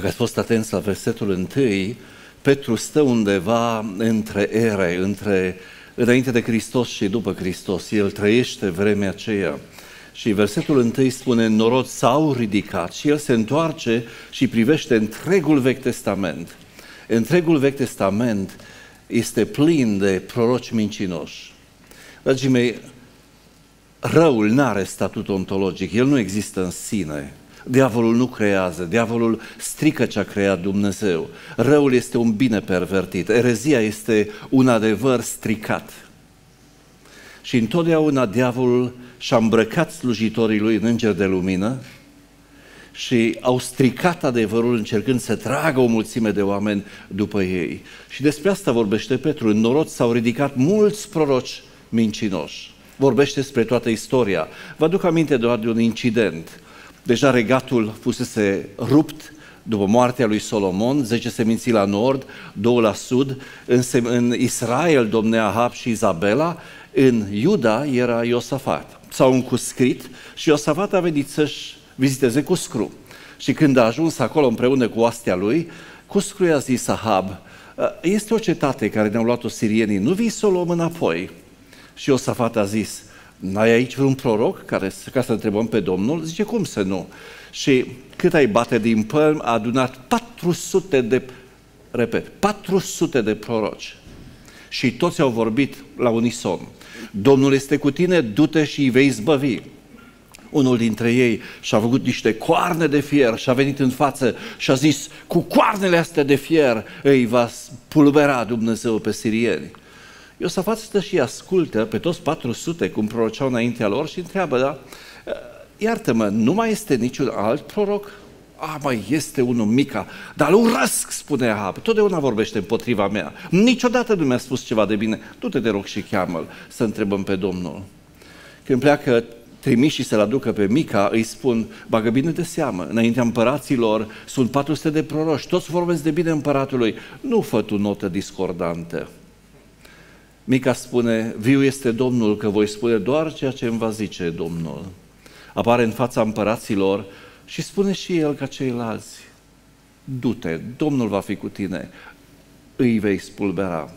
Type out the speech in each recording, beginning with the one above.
Dacă ați fost atenți la versetul 1, Petru stă undeva între ere, între înainte de Hristos și după Hristos. El trăiește vremea aceea. Și versetul întâi spune, norod s-au ridicat și el se întoarce și privește întregul Vechi Testament. Întregul Vechi Testament este plin de proroci mincinoși. Dragii mei, răul nu are statut ontologic, el nu există în sine. Diavolul nu creează, diavolul strică ce a creat Dumnezeu. Răul este un bine pervertit, erezia este un adevăr stricat. Și întotdeauna diavolul și-a îmbrăcat slujitorii lui în înger de lumină și au stricat adevărul încercând să tragă o mulțime de oameni după ei. Și despre asta vorbește Petru. În norod s-au ridicat mulți proroci mincinoși. Vorbește despre toată istoria. Vă aduc aminte doar de un incident. Deja regatul fusese rupt după moartea lui Solomon, 10 seminții la nord, două la sud, în, în Israel domnea Ahab și Izabela, în Iuda era Iosafat. S-au încuscrit și Iosafat a venit să-și viziteze Cuscru. Și când a ajuns acolo împreună cu oastea lui, Cuscru i-a zis Ahab, este o cetate care ne-au luat-o sirienii, nu vii să o luăm înapoi? Și Iosafat a zis, N-ai aici vreun proroc care, ca să întrebăm pe Domnul? Zice, cum să nu? Și cât ai bate din pălm, a adunat 400 de, repet, 400 de proroci. Și toți au vorbit la unison. Domnul este cu tine, du-te și îi vei zbăvi. Unul dintre ei și-a făcut niște coarne de fier și a venit în față și a zis, cu coarnele astea de fier îi va pulbera Dumnezeu pe sirieni. Iosafat stă și ascultă pe toți 400 cum proroceau înaintea lor și întreabă, da, iartă-mă, nu mai este niciun alt proroc? A, mai este unul mica, dar îl urăsc, spune Ahab. Totdeauna vorbește împotriva mea. Niciodată nu mi-a spus ceva de bine. Du-te, te rog, și cheamă-l să întrebăm pe Domnul. Când pleacă trimișii să-l aducă pe Mica, îi spun, bagă bine de seamă, înaintea împăraților sunt 400 de proroși, toți vorbesc de bine împăratului. Nu fă tu notă discordantă. Mica spune, viu este Domnul, că voi spune doar ceea ce îmi va zice Domnul. Apare în fața împăraților și spune și el ca ceilalți, du-te, Domnul va fi cu tine, îi vei spulbera.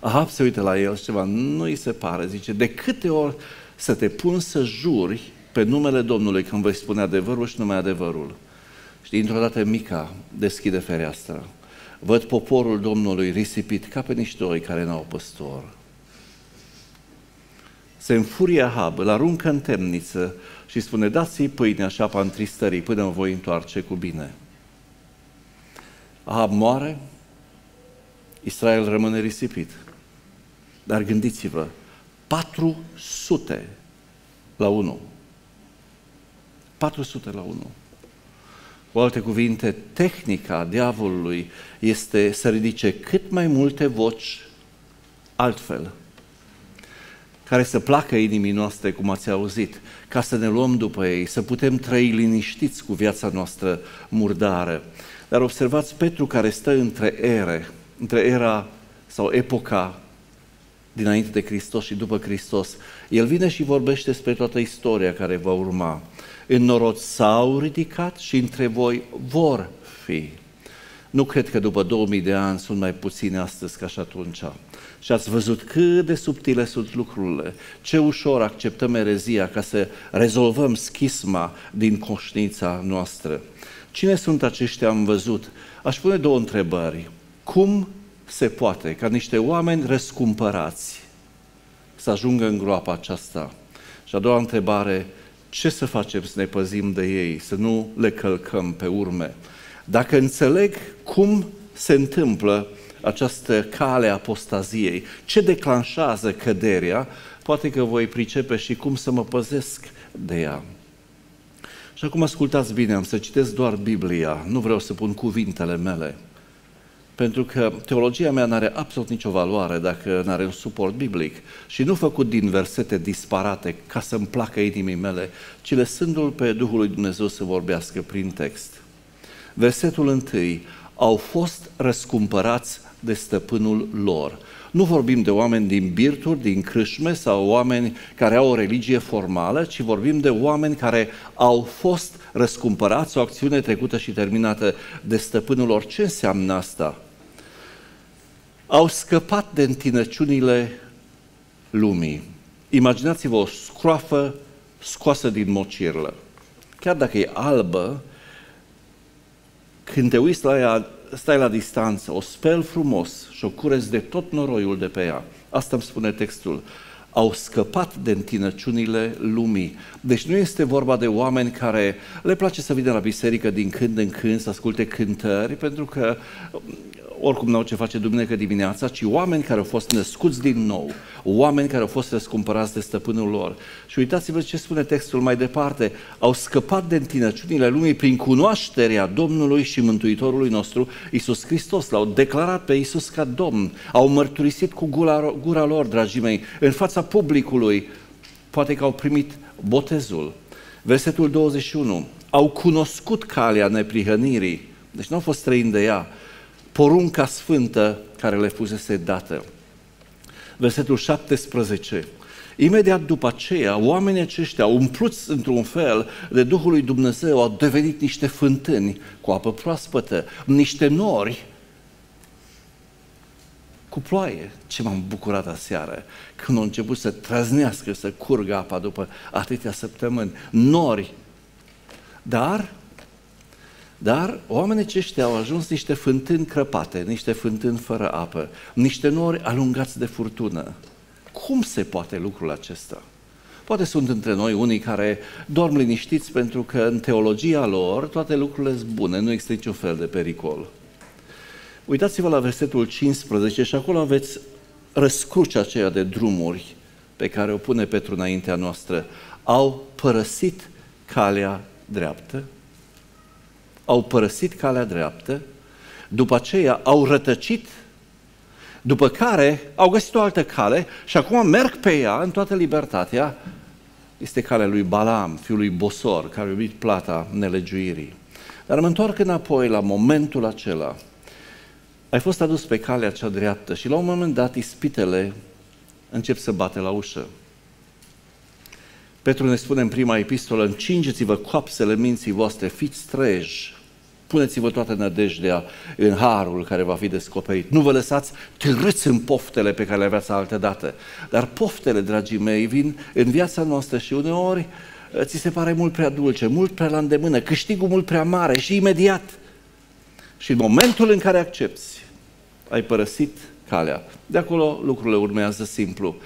Ahab se uită la el și ceva, nu îi se pare, zice, de câte ori să te pun să juri pe numele Domnului când vei spune adevărul și numai adevărul. Și dintr-o dată Mica deschide fereastra Văd poporul Domnului risipit ca pe niște oi care n-au păstor. Se înfurie Ahab, îl aruncă în temniță și spune, dați-i pâinea și apa întristării până mă voi întoarce cu bine. Ahab moare, Israel rămâne risipit. Dar gândiți-vă, 400 la 1. 400 la 1. Cu alte cuvinte, tehnica diavolului este să ridice cât mai multe voci altfel, care să placă inimii noastre, cum ați auzit, ca să ne luăm după ei, să putem trăi liniștiți cu viața noastră murdară. Dar observați Petru care stă între ere, între era sau epoca dinainte de Hristos și după Hristos. El vine și vorbește despre toată istoria care va urma în norod s-au ridicat și între voi vor fi. Nu cred că după 2000 de ani sunt mai puține astăzi ca și atunci. Și ați văzut cât de subtile sunt lucrurile, ce ușor acceptăm erezia ca să rezolvăm schisma din conștiința noastră. Cine sunt aceștia am văzut? Aș pune două întrebări. Cum se poate ca niște oameni răscumpărați să ajungă în groapa aceasta? Și a doua întrebare, ce să facem să ne păzim de ei, să nu le călcăm pe urme? Dacă înțeleg cum se întâmplă această cale a apostaziei, ce declanșează căderea, poate că voi pricepe și cum să mă păzesc de ea. Și acum ascultați bine, am să citesc doar Biblia, nu vreau să pun cuvintele mele pentru că teologia mea nu are absolut nicio valoare dacă nu are un suport biblic și nu făcut din versete disparate ca să-mi placă inimii mele, ci lăsându-l pe Duhul lui Dumnezeu să vorbească prin text. Versetul întâi, au fost răscumpărați de stăpânul lor. Nu vorbim de oameni din birturi, din crâșme sau oameni care au o religie formală, ci vorbim de oameni care au fost răscumpărați, o acțiune trecută și terminată de stăpânul lor. Ce înseamnă asta? Au scăpat de întinăciunile lumii. Imaginați-vă o scroafă scoasă din mocirlă. Chiar dacă e albă, când te uiți la ea, stai la distanță, o speli frumos și o cureți de tot noroiul de pe ea. Asta îmi spune textul. Au scăpat de întinăciunile lumii. Deci nu este vorba de oameni care le place să vină la biserică din când în când, să asculte cântări, pentru că oricum n-au ce face duminică dimineața, ci oameni care au fost născuți din nou, oameni care au fost răscumpărați de stăpânul lor. Și uitați-vă ce spune textul mai departe. Au scăpat de întinăciunile lumii prin cunoașterea Domnului și Mântuitorului nostru, Isus Hristos. L-au declarat pe Isus ca Domn. Au mărturisit cu gura, gura lor, dragii mei, în fața publicului. Poate că au primit botezul. Versetul 21. Au cunoscut calea neprihănirii. Deci nu au fost străini de ea porunca sfântă care le fusese dată. Versetul 17. Imediat după aceea, oamenii aceștia, umpluți într-un fel de Duhul lui Dumnezeu, au devenit niște fântâni cu apă proaspătă, niște nori cu ploaie. Ce m-am bucurat aseară când au început să trăznească, să curgă apa după atâtea săptămâni. Nori. Dar dar oamenii aceștia au ajuns niște fântâni crăpate, niște fântâni fără apă, niște nori alungați de furtună. Cum se poate lucrul acesta? Poate sunt între noi unii care dorm liniștiți pentru că în teologia lor toate lucrurile sunt bune, nu există niciun fel de pericol. Uitați-vă la versetul 15 și acolo aveți răscrucea aceea de drumuri pe care o pune Petru înaintea noastră. Au părăsit calea dreaptă au părăsit calea dreaptă, după aceea au rătăcit, după care au găsit o altă cale și acum merg pe ea în toată libertatea. Este calea lui Balam, fiul lui Bosor, care a iubit plata nelegiuirii. Dar mă întorc înapoi la momentul acela. Ai fost adus pe calea cea dreaptă și la un moment dat ispitele încep să bate la ușă. Petru ne spune în prima epistolă, încingeți-vă coapsele minții voastre, fiți treji, Puneți-vă toată nădejdea în harul care va fi descoperit. Nu vă lăsați târâți în poftele pe care le aveați altă dată. Dar poftele, dragii mei, vin în viața noastră și uneori eh, ți se pare mult prea dulce, mult prea la îndemână, câștigul mult prea mare și imediat. Și în momentul în care accepti, ai părăsit calea. De acolo lucrurile urmează simplu.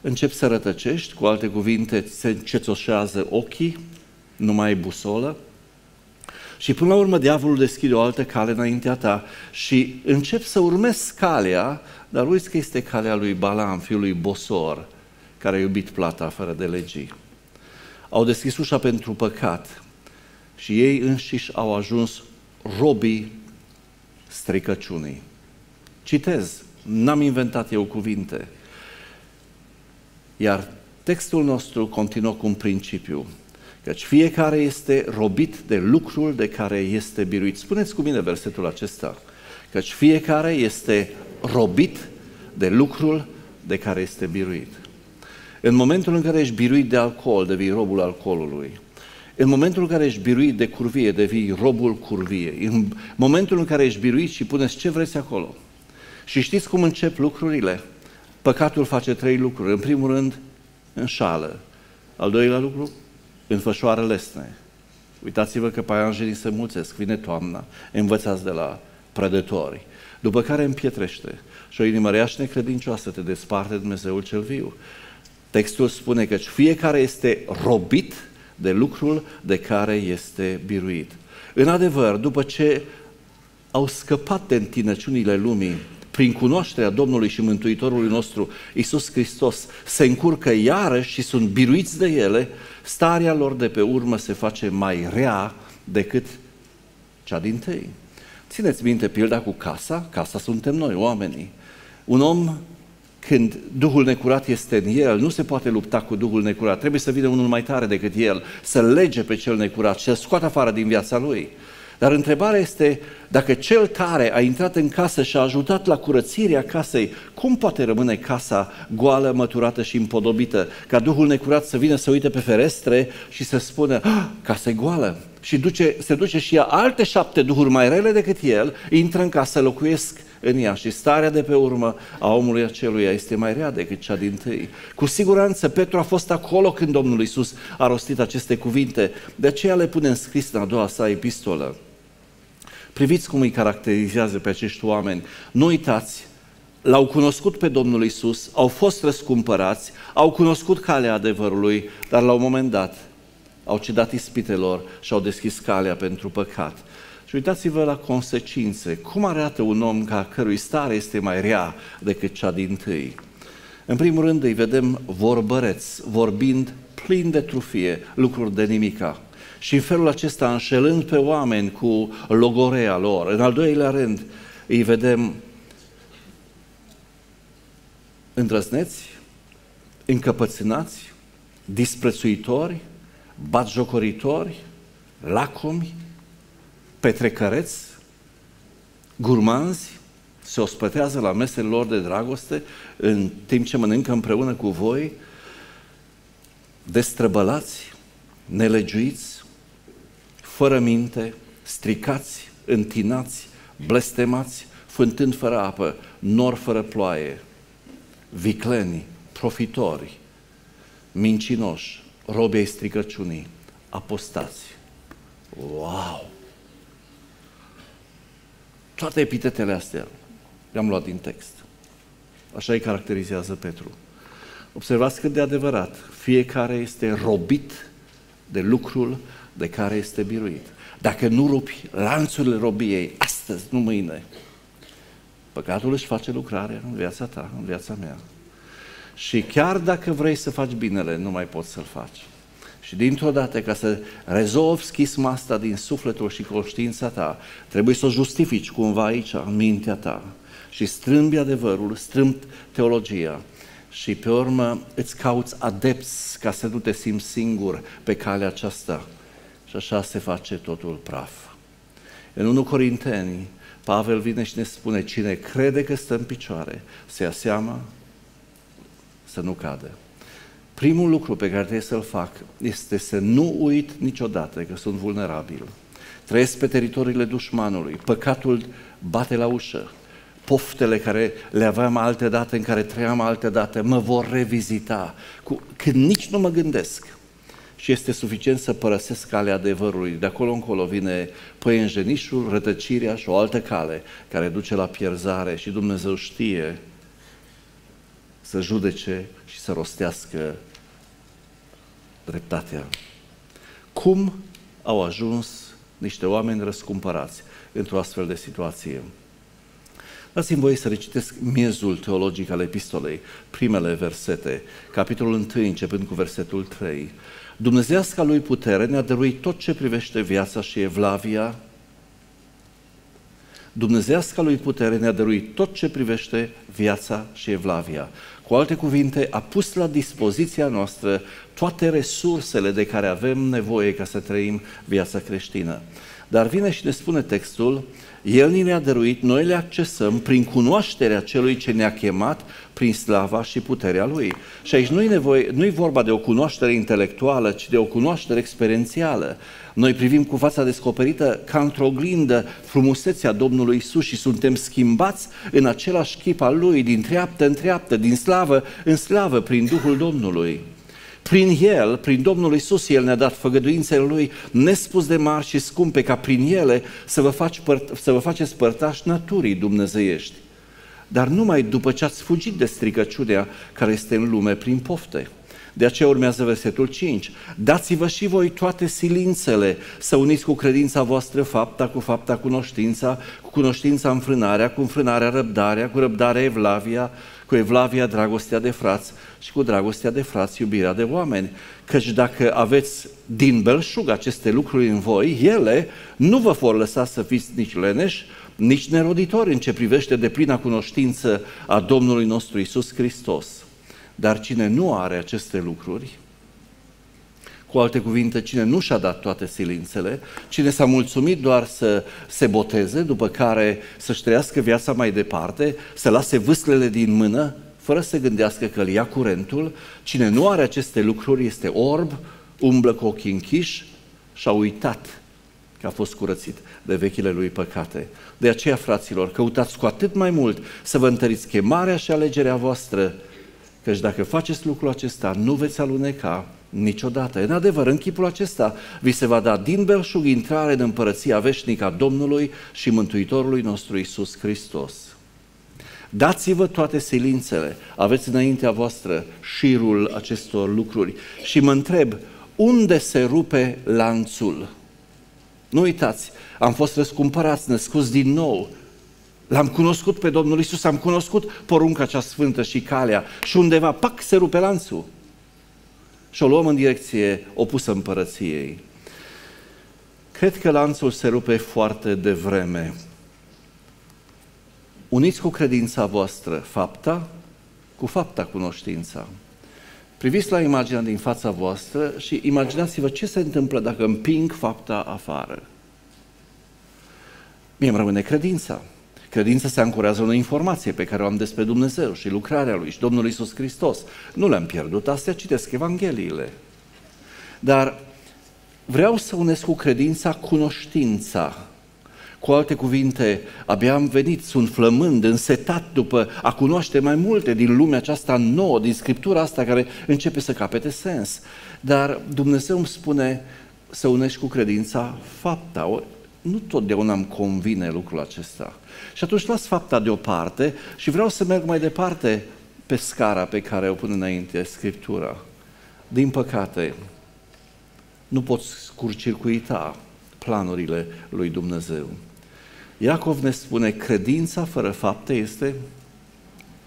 Începi să rătăcești, cu alte cuvinte, se încețoșează ochii, nu mai ai busolă, și până la urmă diavolul deschide o altă cale înaintea ta și încep să urmezi calea, dar uiți că este calea lui Balam, fiul lui Bosor, care a iubit plata fără de legii. Au deschis ușa pentru păcat și ei înșiși au ajuns robii stricăciunii. Citez, n-am inventat eu cuvinte. Iar textul nostru continuă cu un principiu. Căci fiecare este robit de lucrul de care este biruit. Spuneți cu mine versetul acesta. Căci fiecare este robit de lucrul de care este biruit. În momentul în care ești biruit de alcool, devii robul alcoolului. În momentul în care ești biruit de curvie, devii robul curviei. În momentul în care ești biruit și puneți ce vreți acolo. Și știți cum încep lucrurile? Păcatul face trei lucruri. În primul rând, înșală. Al doilea lucru, înfășoară lesne. Uitați-vă că paianjenii se mulțesc, vine toamna, învățați de la prădători. După care împietrește și o inimă rea și necredincioasă te desparte de Dumnezeul cel viu. Textul spune că fiecare este robit de lucrul de care este biruit. În adevăr, după ce au scăpat de întinăciunile lumii, prin cunoașterea Domnului și Mântuitorului nostru, Isus Hristos, se încurcă iarăși și sunt biruiți de ele, starea lor de pe urmă se face mai rea decât cea din tâi. Țineți minte pilda cu casa? Casa suntem noi, oamenii. Un om, când Duhul necurat este în el, nu se poate lupta cu Duhul necurat. Trebuie să vină unul mai tare decât el, să lege pe cel necurat și să scoată afară din viața lui. Dar întrebarea este, dacă cel care a intrat în casă și a ajutat la curățirea casei, cum poate rămâne casa goală, măturată și împodobită? Ca Duhul necurat să vină să uite pe ferestre și să spună, ah, casa e goală. Și duce, se duce și ia alte șapte duhuri mai rele decât el, intră în casă, locuiesc în ea și starea de pe urmă a omului aceluia este mai rea decât cea din tâi. Cu siguranță Petru a fost acolo când Domnul Isus a rostit aceste cuvinte, de aceea le pune în scris în a doua sa epistolă. Priviți cum îi caracterizează pe acești oameni. Nu uitați, l-au cunoscut pe Domnul Isus, au fost răscumpărați, au cunoscut calea adevărului, dar la un moment dat au cedat ispitelor și au deschis calea pentru păcat. Și uitați-vă la consecințe. Cum arată un om ca cărui stare este mai rea decât cea din tâi? În primul rând îi vedem vorbăreți, vorbind plin de trufie, lucruri de nimica. Și în felul acesta înșelând pe oameni cu logorea lor. În al doilea rând îi vedem îndrăzneți, încăpățânați, disprețuitori, batjocoritori, lacomi, petrecăreți, gurmanzi, se ospătează la mesele lor de dragoste în timp ce mănâncă împreună cu voi, destrăbălați, nelegiuiți, fără minte, stricați, întinați, blestemați, fântând fără apă, nor fără ploaie, vicleni, profitori, mincinoși, robi ai stricăciunii, apostați. Wow! Toate epitetele astea le-am luat din text. Așa îi caracterizează Petru. Observați cât de adevărat. Fiecare este robit de lucrul de care este biruit. Dacă nu rupi lanțurile robiei astăzi, nu mâine, păcatul își face lucrarea în viața ta, în viața mea. Și chiar dacă vrei să faci binele, nu mai poți să-l faci. Și dintr-o dată, ca să rezolvi schisma asta din sufletul și conștiința ta, trebuie să o justifici cumva aici, în mintea ta. Și strâmbi adevărul, strâmbi teologia. Și pe urmă îți cauți adepți ca să nu te simți singur pe calea aceasta. Și așa se face totul praf. În 1 Corinteni, Pavel vine și ne spune, cine crede că stă în picioare, să ia seama să nu cadă. Primul lucru pe care trebuie să-l fac este să nu uit niciodată că sunt vulnerabil. Trăiesc pe teritoriile dușmanului, păcatul bate la ușă, poftele care le aveam alte date, în care trăiam alte date, mă vor revizita, cu, când nici nu mă gândesc. Și este suficient să părăsesc calea adevărului. De acolo încolo vine păienjenișul, rătăcirea și o altă cale care duce la pierzare și Dumnezeu știe să judece și să rostească dreptatea. Cum au ajuns niște oameni răscumpărați într-o astfel de situație? Dați-mi voie să recitesc miezul teologic al epistolei, primele versete, capitolul 1, începând cu versetul 3. Dumnezeasca lui putere ne-a dăruit tot ce privește viața și evlavia. Dumnezeasca lui putere ne-a dăruit tot ce privește viața și evlavia. Cu alte cuvinte, a pus la dispoziția noastră toate resursele de care avem nevoie ca să trăim viața creștină. Dar vine și ne spune textul, El ni le-a dăruit, noi le accesăm prin cunoașterea celui ce ne-a chemat, prin slava și puterea Lui. Și aici nu-i, nevoie, nu-i vorba de o cunoaștere intelectuală, ci de o cunoaștere experiențială. Noi privim cu fața descoperită ca într-o oglindă frumusețea Domnului Isus și suntem schimbați în același chip al Lui, din treaptă în treaptă, din slavă în slavă, prin Duhul Domnului. Prin El, prin Domnul Isus, El ne-a dat făgăduințele Lui nespus de mari și scumpe, ca prin ele să vă, faci, să vă faceți părtași naturii dumnezeiești. Dar numai după ce ați fugit de stricăciunea care este în lume prin pofte. De aceea urmează versetul 5. Dați-vă și voi toate silințele să uniți cu credința voastră fapta cu fapta cunoștința, cu cunoștința înfrânarea, cu înfrânarea răbdarea, cu răbdarea evlavia, cu evlavia dragostea de frați și cu dragostea de frați iubirea de oameni. Căci dacă aveți din belșug aceste lucruri în voi, ele nu vă vor lăsa să fiți nici leneși, nici neroditori în ce privește de plina cunoștință a Domnului nostru Isus Hristos. Dar cine nu are aceste lucruri, Cu alte cuvinte, cine nu și-a dat toate silințele, cine s-a mulțumit doar să se boteze, după care să-și trăiască viața mai departe, să lase vâslele din mână, fără să gândească că îl ia curentul, cine nu are aceste lucruri este orb, umblă cu ochii închiși și a uitat că a fost curățit de vechile lui păcate. De aceea, fraților, căutați cu atât mai mult să vă întăriți chemarea și alegerea voastră, căci dacă faceți lucrul acesta, nu veți aluneca niciodată. În adevăr, în chipul acesta vi se va da din belșug intrare în împărăția veșnică a Domnului și Mântuitorului nostru Isus Hristos. Dați-vă toate silințele, aveți înaintea voastră șirul acestor lucruri și mă întreb, unde se rupe lanțul? Nu uitați, am fost răscumpărați, născuți din nou. L-am cunoscut pe Domnul Isus, am cunoscut porunca cea sfântă și calea și undeva, pac, se rupe lanțul. Și o luăm în direcție opusă împărăției. Cred că lanțul se rupe foarte devreme. Uniți cu credința voastră fapta, cu fapta cunoștința. Priviți la imaginea din fața voastră și imaginați-vă ce se întâmplă dacă împing fapta afară. Mie îmi rămâne credința. Credința se ancorează în o informație pe care o am despre Dumnezeu și lucrarea Lui și Domnul Isus Hristos. Nu le-am pierdut, astea citesc Evangheliile. Dar vreau să unesc cu credința cunoștința. Cu alte cuvinte, abia am venit, sunt flămând, însetat după a cunoaște mai multe din lumea aceasta nouă, din Scriptura asta care începe să capete sens. Dar Dumnezeu îmi spune să unești cu credința fapta. Nu totdeauna îmi convine lucrul acesta. Și atunci las fapta deoparte și vreau să merg mai departe pe scara pe care o pun înainte Scriptura. Din păcate, nu poți scurcircuita planurile lui Dumnezeu. Iacov ne spune, credința fără fapte este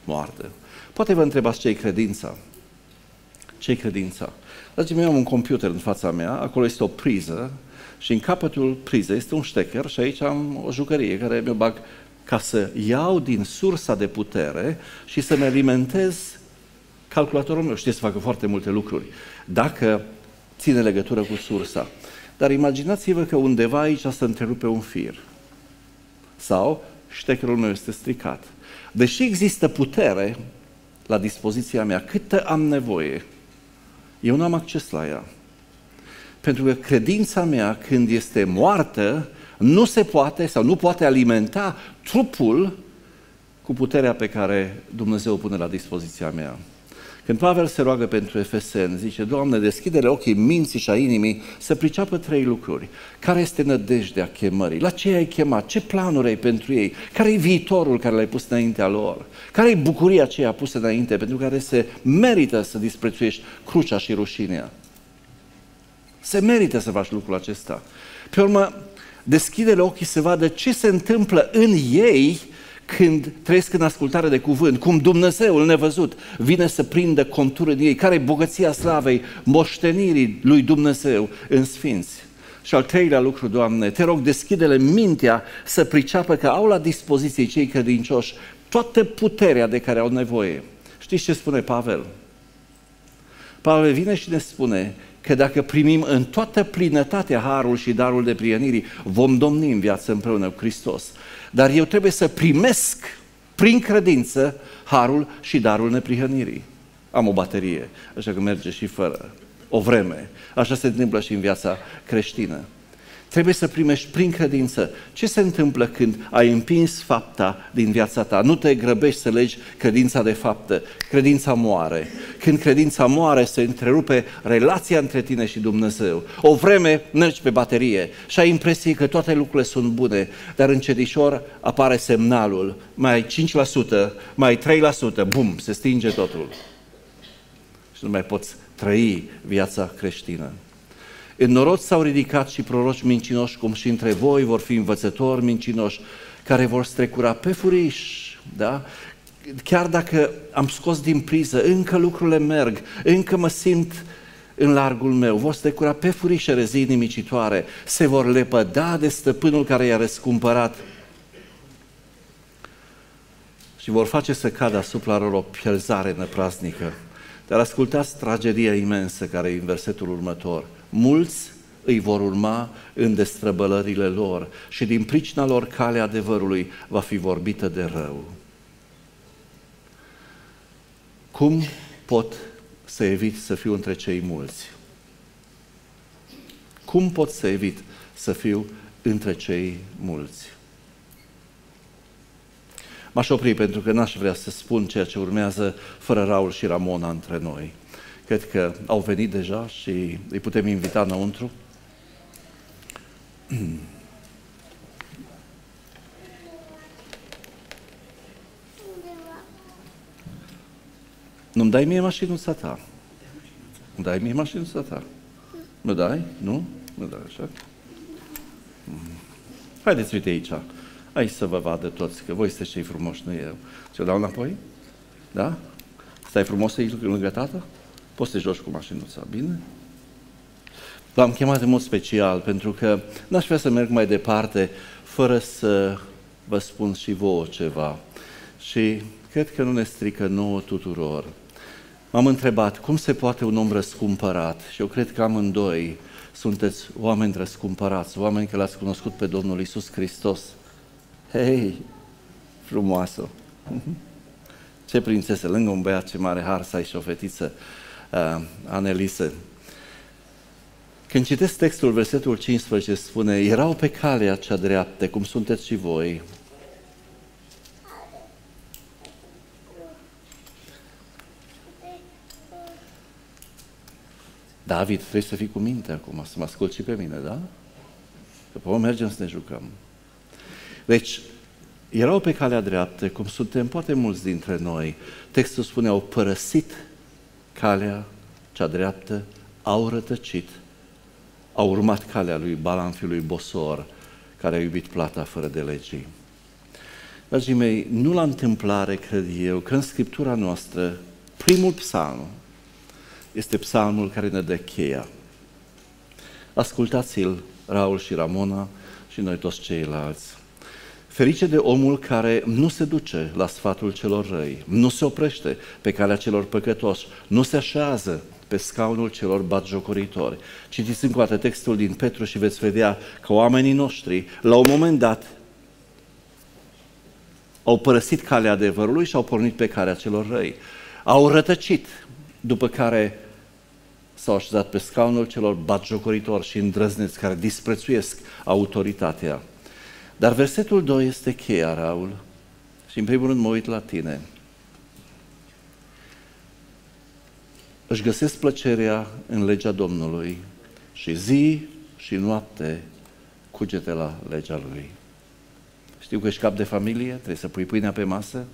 moartă. Poate vă întrebați ce-i credința? Ce-i credința? Dragii mei, am un computer în fața mea, acolo este o priză și în capătul prizei este un ștecher și aici am o jucărie care mi-o bag ca să iau din sursa de putere și să-mi alimentez calculatorul meu. Știți să facă foarte multe lucruri. Dacă ține legătură cu sursa. Dar imaginați-vă că undeva aici se întrerupe un fir. Sau ștecherul meu este stricat. Deși există putere la dispoziția mea, câtă am nevoie, eu nu am acces la ea. Pentru că credința mea, când este moartă, nu se poate sau nu poate alimenta trupul cu puterea pe care Dumnezeu o pune la dispoziția mea. Când Pavel se roagă pentru Efeseni, zice, Doamne, deschide ochii minții și a inimii să priceapă trei lucruri. Care este nădejdea chemării? La ce ai chemat? Ce planuri ai pentru ei? Care e viitorul care l-ai pus înaintea lor? Care e bucuria aceea pusă înainte pentru care se merită să disprețuiești crucea și rușinea? Se merită să faci lucrul acesta. Pe urmă, deschide ochii să vadă ce se întâmplă în ei când trăiesc în ascultare de cuvânt, cum Dumnezeul nevăzut vine să prindă contură din ei, care e bogăția slavei, moștenirii lui Dumnezeu în sfinți. Și al treilea lucru, Doamne, te rog, deschide-le mintea să priceapă că au la dispoziție cei credincioși toată puterea de care au nevoie. Știți ce spune Pavel? Pavel vine și ne spune că dacă primim în toată plinătatea harul și darul de prienirii, vom domni în viață împreună cu Hristos. Dar eu trebuie să primesc prin credință harul și darul neprihănirii. Am o baterie, așa că merge și fără. O vreme. Așa se întâmplă și în viața creștină. Trebuie să primești prin credință. Ce se întâmplă când ai împins fapta din viața ta? Nu te grăbești să legi credința de faptă. Credința moare. Când credința moare, se întrerupe relația între tine și Dumnezeu. O vreme mergi pe baterie și ai impresie că toate lucrurile sunt bune, dar încetișor apare semnalul. Mai 5%, mai 3%, bum, se stinge totul. Și nu mai poți trăi viața creștină. În norod s-au ridicat și proroci mincinoși, cum și între voi vor fi învățători mincinoși, care vor strecura pe furiș, da? Chiar dacă am scos din priză, încă lucrurile merg, încă mă simt în largul meu, vor strecura pe furiș rezii nimicitoare, se vor lepăda de stăpânul care i-a răscumpărat și vor face să cadă asupra lor o pierzare năprasnică. Dar ascultați tragedia imensă care e în versetul următor. Mulți îi vor urma în destrăbălările lor și din pricina lor calea adevărului va fi vorbită de rău. Cum pot să evit să fiu între cei mulți? Cum pot să evit să fiu între cei mulți? M-aș opri pentru că n-aș vrea să spun ceea ce urmează fără Raul și Ramona între noi. Cred că au venit deja și îi putem invita înăuntru. Nu-mi dai mie mașinuța ta. Îmi dai mie mașinuța ta. Mă dai? Nu? Mă dai așa? Haideți, uite aici. Aici să vă vadă toți, că voi sunteți cei frumoși, nu eu. Ți-o dau înapoi? Da? Stai frumos aici lângă tată? Poți să te joci cu mașinuța, bine? L-am chemat în mod special pentru că n-aș vrea să merg mai departe fără să vă spun și vouă ceva. Și cred că nu ne strică nouă tuturor. M-am întrebat cum se poate un om răscumpărat și eu cred că amândoi sunteți oameni răscumpărați, oameni care l-ați cunoscut pe Domnul Isus Hristos. Hei, frumoasă! Ce prințesă, lângă un băiat ce mare har să ai și o fetiță, uh, Anelise. Când citesc textul, versetul 15 spune, erau pe calea cea dreaptă, cum sunteți și voi. David, trebuie să fii cu minte acum, să mă ascult și pe mine, da? Că pe mergem să ne jucăm. Deci, erau pe calea dreaptă, cum suntem poate mulți dintre noi. Textul spune, au părăsit calea cea dreaptă, au rătăcit a urmat calea lui Balan, fiului Bosor, care a iubit plata fără de legii. Dragii mei, nu la întâmplare cred eu că în Scriptura noastră primul psalm este psalmul care ne dă cheia. Ascultați-l, Raul și Ramona și noi toți ceilalți. Ferice de omul care nu se duce la sfatul celor răi, nu se oprește pe calea celor păcătoși, nu se așează pe scaunul celor batjocoritori. Citiți încă o dată textul din Petru și veți vedea că oamenii noștri, la un moment dat, au părăsit calea adevărului și au pornit pe calea celor răi. Au rătăcit, după care s-au așezat pe scaunul celor batjocoritori și îndrăzneți care disprețuiesc autoritatea. Dar versetul 2 este cheia, Raul, și în primul rând mă uit la tine. își găsesc plăcerea în legea Domnului și zi și noapte cugete la legea Lui. Știu că ești cap de familie, trebuie să pui pâinea pe masă,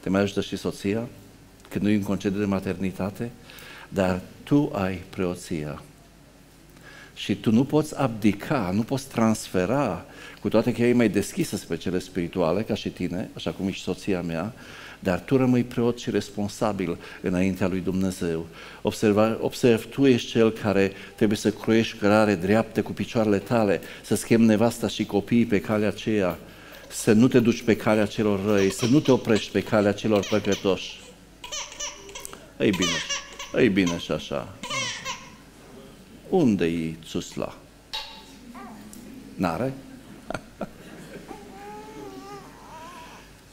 te mai ajută și soția, când nu e în concediu de maternitate, dar tu ai preoția. Și tu nu poți abdica, nu poți transfera, cu toate că e mai deschisă spre cele spirituale, ca și tine, așa cum e și soția mea, dar tu rămâi preot și responsabil înaintea lui Dumnezeu. Observa, observ, tu ești cel care trebuie să croiești cărare dreaptă cu picioarele tale, să schimbi nevasta și copiii pe calea aceea, să nu te duci pe calea celor răi, să nu te oprești pe calea celor păcătoși. Ei bine, ei bine și așa. Unde-i țusla? N-are?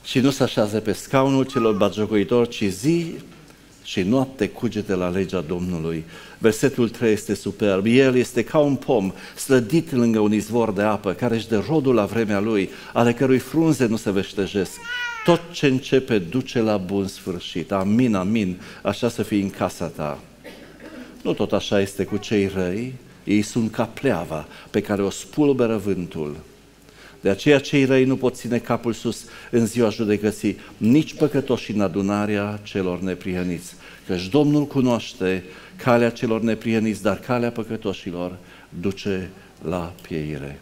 și nu se așează pe scaunul celor batjocoitori, ci zi și noapte cugete la legea Domnului. Versetul 3 este superb. El este ca un pom slădit lângă un izvor de apă, care își dă rodul la vremea lui, ale cărui frunze nu se veștejesc. Tot ce începe duce la bun sfârșit. Amin, amin. Așa să fie în casa ta. Nu tot așa este cu cei răi. Ei sunt ca pleava pe care o spulberă vântul. De aceea cei răi nu pot ține capul sus în ziua judecății, nici păcătoși în adunarea celor neprihăniți. Căci Domnul cunoaște calea celor neprihăniți, dar calea păcătoșilor duce la pieire.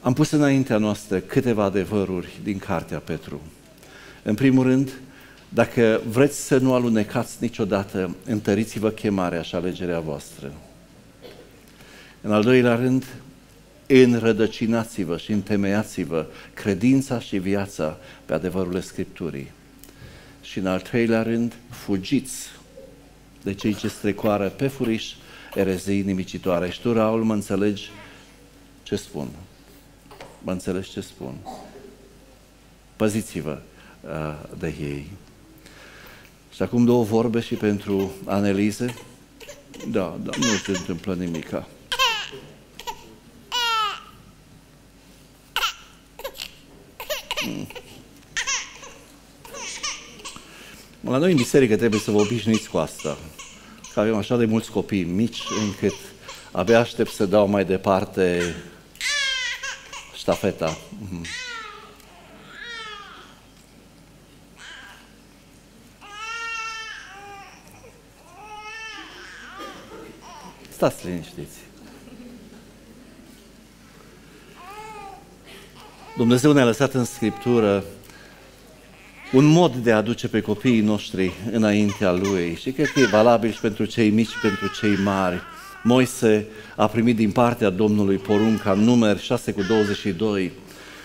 Am pus înaintea noastră câteva adevăruri din Cartea Petru. În primul rând, dacă vreți să nu alunecați niciodată, întăriți-vă chemarea și alegerea voastră. În al doilea rând, înrădăcinați-vă și întemeiați-vă credința și viața pe adevărurile Scripturii. și în al treilea rând, fugiți de cei ce strecoară pe furiș erezii nimicitoare. Și tu, Raul, mă înțelegi ce spun. Mă înțelegi ce spun. Păziți-vă uh, de ei. Și acum două vorbe și pentru analize. Da, da, nu se întâmplă nimica. Mm. La noi în biserică trebuie să vă obișnuiți cu asta. Că avem așa de mulți copii mici încât abia aștept să dau mai departe ștafeta. Mm. Stați liniștiți. Dumnezeu ne-a lăsat în Scriptură un mod de a aduce pe copiii noștri înaintea Lui și cred că e valabil și pentru cei mici și pentru cei mari. Moise a primit din partea Domnului porunca numer 6 cu 22.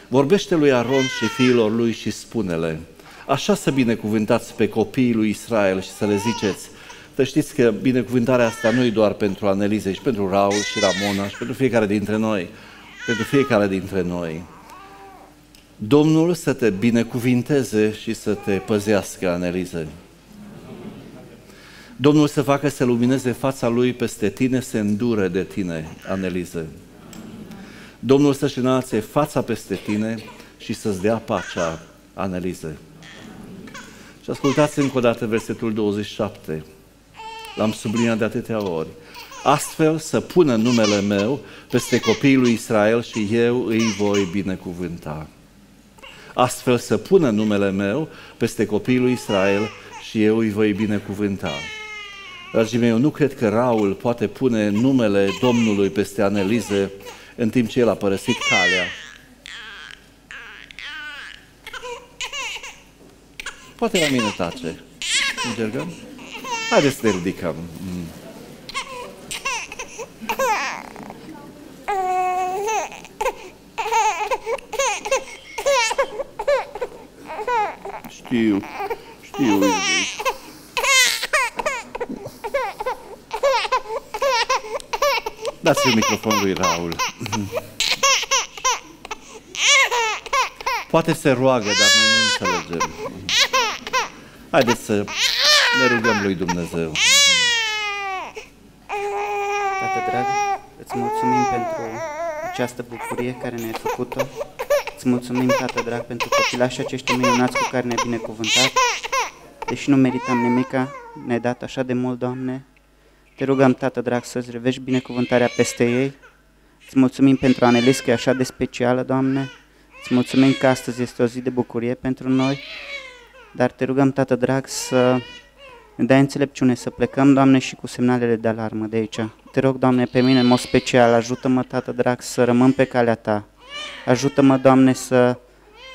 Vorbește lui Aron și fiilor lui și spune-le, așa să binecuvântați pe copiii lui Israel și să le ziceți, să știți că binecuvântarea asta nu e doar pentru Anelize, și pentru Raul și Ramona și pentru fiecare dintre noi, pentru fiecare dintre noi. Domnul să te binecuvinteze și să te păzească, Anelize. Domnul să facă să lumineze fața Lui peste tine, să îndure de tine, Anelize. Domnul să-și înalțe fața peste tine și să-ți dea pacea, Anelize. Și ascultați încă o dată versetul 27. L-am subliniat de atâtea ori. Astfel să pună numele meu peste copiii lui Israel și eu îi voi binecuvânta astfel să pună numele meu peste copiii lui Israel și eu îi voi binecuvânta. Dragii mei, eu nu cred că Raul poate pune numele Domnului peste Anelize în timp ce el a părăsit calea. Poate la mine tace. Încercăm? Haideți să ne ridicăm. Mm. Știu, știu, iubiți. Dați-i microfonul lui Raul. Poate se roagă, dar noi nu înțelegem. Haideți să ne rugăm lui Dumnezeu. Tată drag, îți mulțumim pentru această bucurie care ne-ai făcut-o Îți mulțumim, Tată drag, pentru copilașii aceștia minunați cu care ne-ai binecuvântat. Deși nu meritam nimica, ne-ai dat așa de mult, Doamne. Te rugăm, Tată drag, să-ți revești binecuvântarea peste ei. Îți mulțumim pentru Anelis, că e așa de specială, Doamne. Îți mulțumim că astăzi este o zi de bucurie pentru noi. Dar te rugăm, Tată drag, să ne dai înțelepciune, să plecăm, Doamne, și cu semnalele de alarmă de aici. Te rog, Doamne, pe mine, în mod special, ajută-mă, Tată drag, să rămân pe calea Ta, Ajută-mă, Doamne, să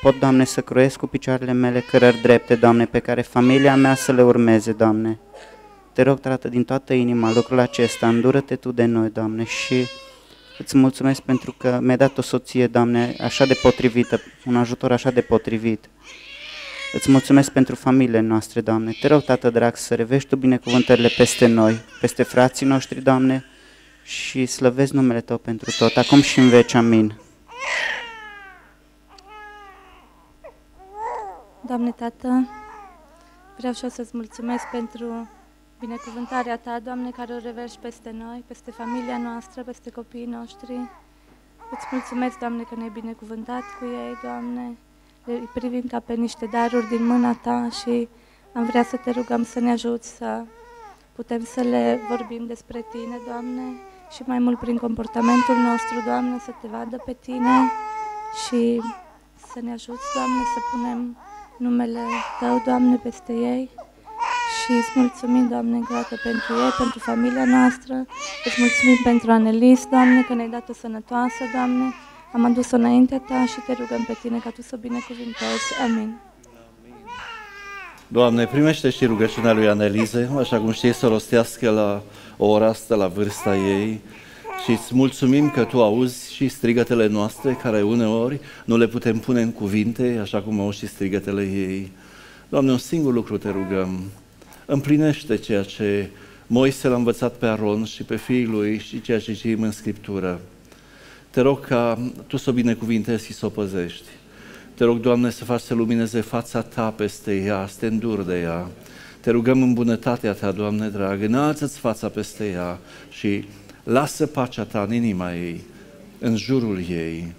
pot, Doamne, să croiesc cu picioarele mele cărări drepte, Doamne, pe care familia mea să le urmeze, Doamne. Te rog, Tată, din toată inima lucrul acesta, îndură-te Tu de noi, Doamne, și îți mulțumesc pentru că mi-ai dat o soție, Doamne, așa de potrivită, un ajutor așa de potrivit. Îți mulțumesc pentru familiile noastre, Doamne. Te rog, Tată drag, să revești Tu binecuvântările peste noi, peste frații noștri, Doamne, și slăvezi numele Tău pentru tot, acum și în veci. Amin. Doamne Tată, vreau și eu să-ți mulțumesc pentru binecuvântarea Ta, Doamne, care o reverși peste noi, peste familia noastră, peste copiii noștri. Îți mulțumesc, Doamne, că ne-ai binecuvântat cu ei, Doamne. Le privim ca pe niște daruri din mâna Ta și am vrea să te rugăm să ne ajuți să putem să le vorbim despre Tine, Doamne, și mai mult prin comportamentul nostru, Doamne, să te vadă pe Tine și să ne ajuți, Doamne, să punem numele Tău, Doamne, peste ei. Și îți mulțumim, Doamne, încă pentru ei, pentru familia noastră, îți mulțumim pentru Anelis, Doamne, că ne-ai dat-o sănătoasă, Doamne, am adus-o înaintea Ta și te rugăm pe Tine ca Tu să o binecuvintezi. Amin. Doamne, primește și rugăciunea lui Anelize, așa cum știi să rostească la o ora asta, la vârsta ei, și îți mulțumim că Tu auzi și strigătele noastre, care uneori nu le putem pune în cuvinte, așa cum au și strigătele ei. Doamne, un singur lucru te rugăm. Împlinește ceea ce Moise l-a învățat pe Aron și pe fiii lui și ceea ce citim în Scriptură. Te rog ca Tu să o binecuvintezi și să o păzești. Te rog, Doamne, să faci să lumineze fața Ta peste ea, să te înduri de ea. Te rugăm în bunătatea Ta, Doamne dragă, înalță-ți fața peste ea și lasă pacea Ta în inima ei, în jurul ei.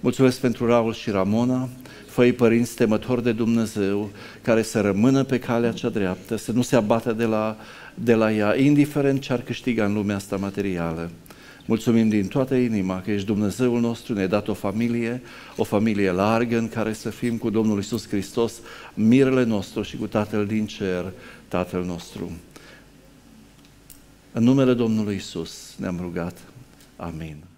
Mulțumesc pentru Raul și Ramona, făi părinți temători de Dumnezeu, care să rămână pe calea cea dreaptă, să nu se abată de la, de la ea, indiferent ce ar câștiga în lumea asta materială. Mulțumim din toată inima că ești Dumnezeul nostru, ne-ai dat o familie, o familie largă în care să fim cu Domnul Isus Hristos, mirele nostru și cu Tatăl din cer, Tatăl nostru. În numele Domnului Isus ne-am rugat. Amin.